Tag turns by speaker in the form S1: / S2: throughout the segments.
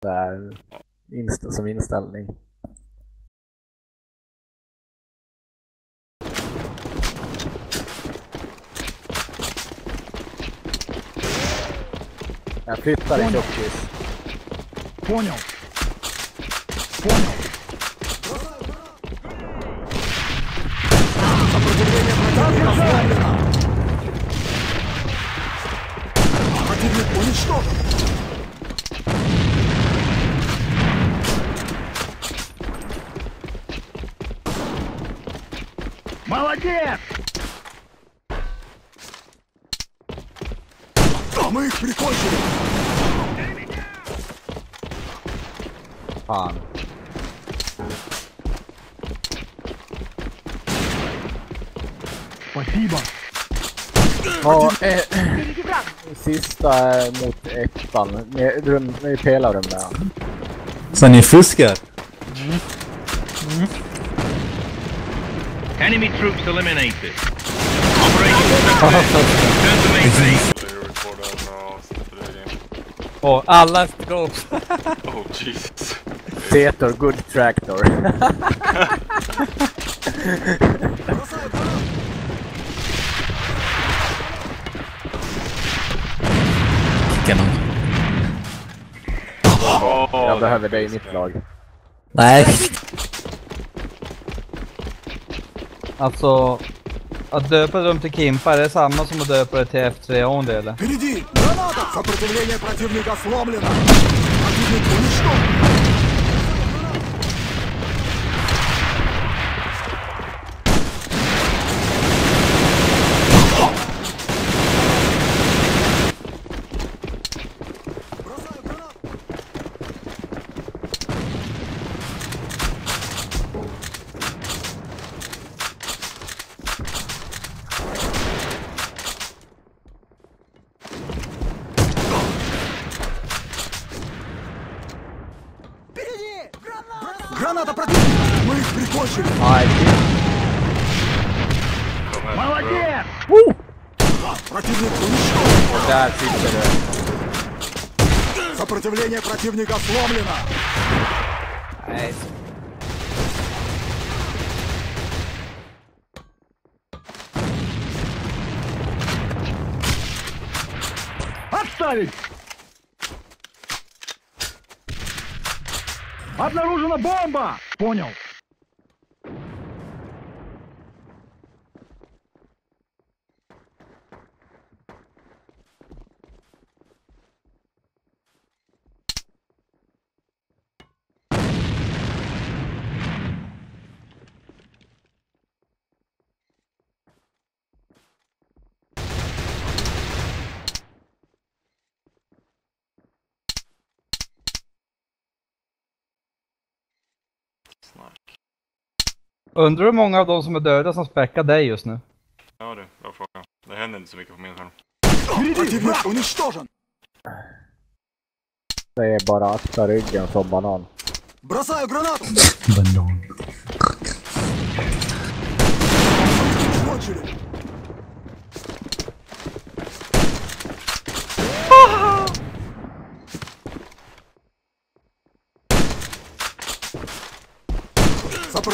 S1: där inst som inställning. Jag flyttar i tjockis.
S2: Понял. Понял.
S1: fan. Ja, eh, sista mot ettan. Med, med pelarrum där.
S3: Så ni fuskar? Mm.
S4: Enemy troops eliminated. Operation
S3: Oh, alla ska upp.
S5: oh Jesus.
S1: Peter, good tractor.
S3: Kicka
S5: någon.
S1: Oh, jag behöver dig i mitt lag.
S3: Nej.
S6: Alltså, att döpa dem till Kimpa, är det samma som att döpa det till F3 Only eller?
S2: Впереди! Граната! Сопротивление противника сломлено! Противник уничтожен! Граната противника! Мы их прикончили! Молодец! У! Противник уничтожен!
S1: Да, Питера.
S2: Сопротивление противника сломлено! Отставить! Обнаружена бомба! Понял.
S6: Undrar hur många av de som är döda som späckar dig just nu?
S5: Ja du, bra fråga. Det händer inte så mycket på min skärm.
S1: Det är bara akta ryggen som banan.
S2: Бросаю гранату!
S3: Banan.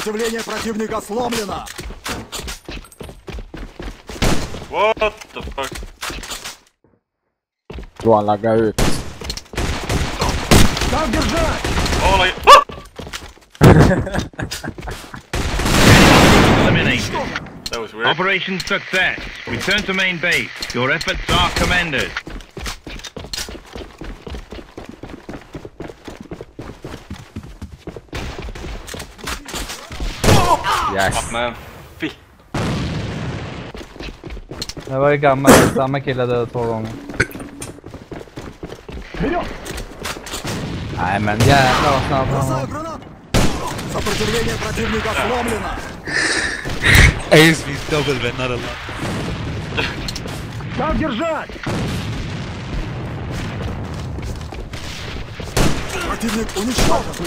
S2: Сопротивление противника сломлено.
S5: What the fuck?
S1: Вала горит.
S2: Там держать!
S5: О, лай...
S4: Operation success. Return to main base. Your efforts are commended.
S1: Yes.
S5: Upp med en fitt.
S6: Det var ju gammal, samma kille två gånger.
S2: Ja.
S6: Nej men jävlar vad snabb han var.
S2: Сопротивление противника сломлено!
S3: Ace means double, but not
S2: Там держать! Противник уничтожен!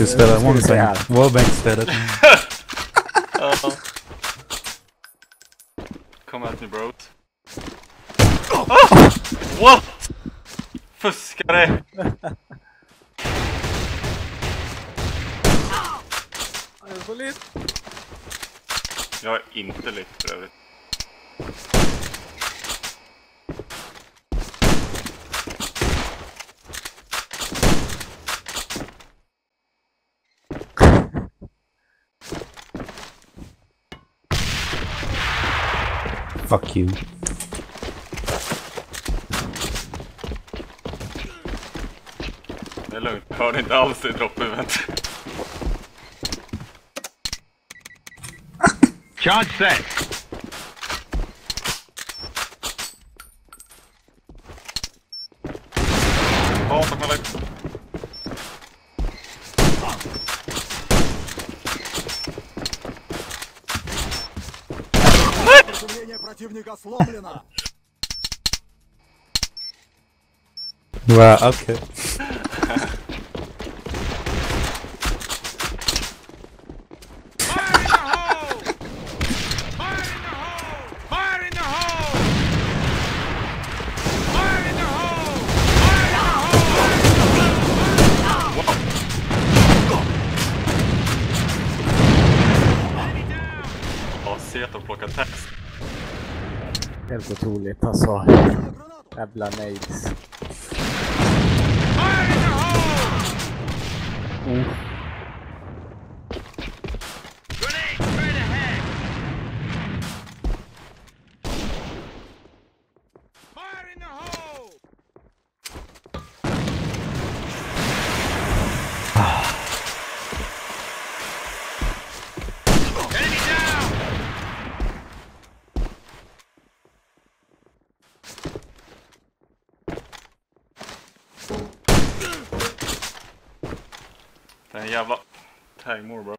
S3: Ska vi spela Wallbank?
S5: Wallbank-spelet. Come at me bro. Oh! What? Fuskare! Jag är så lit. Jag är inte lit för övrigt.
S3: Fuck you.
S5: Det är lugnt, hörde inte alls i dropphuvudet.
S4: Charge set!
S2: противника сломлена.
S3: Wow, okay.
S5: Сету так.
S1: Helt otroligt alltså. Jävla nades.
S5: Oh. やば。Time more, bro.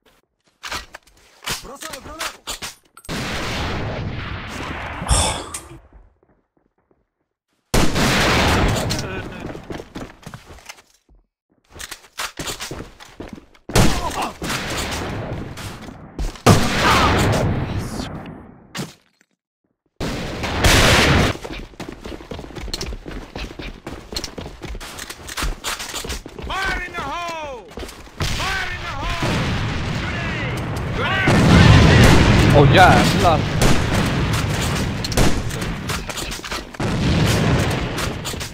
S4: Oh yeah,
S6: plus.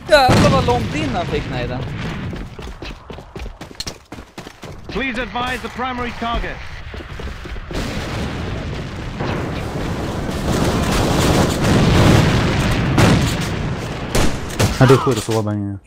S6: Jävlar vad långt in han fick nejden.
S4: Please advise the primary target.
S3: Han dog skjuter på vår bänge.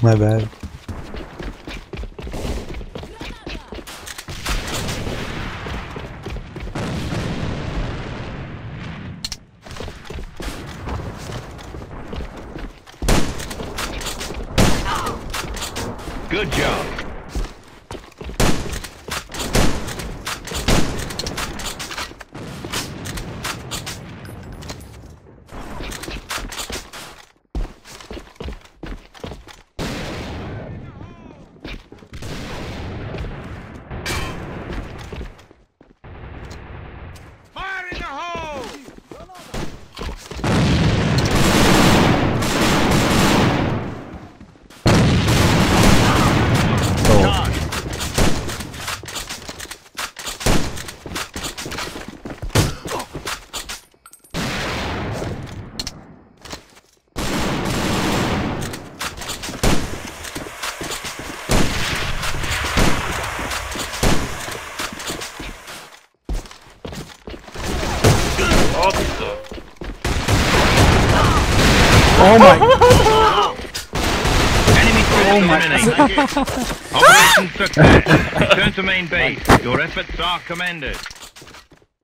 S3: My bad.
S4: Good job.
S3: Oh my.
S4: Oh my Operation success. Return to main base. Your efforts are commended.